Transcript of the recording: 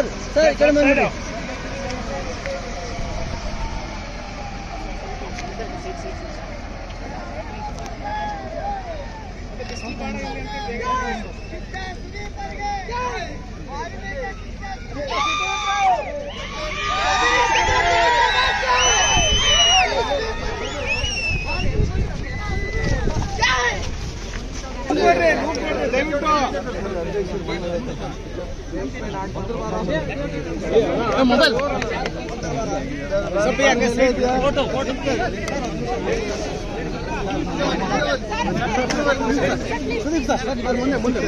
Sal, sal, calma, Henry. Mobile Sudeep sir sir ಬನ್ನಿ ಮುಂದೆ ಮುಂದೆ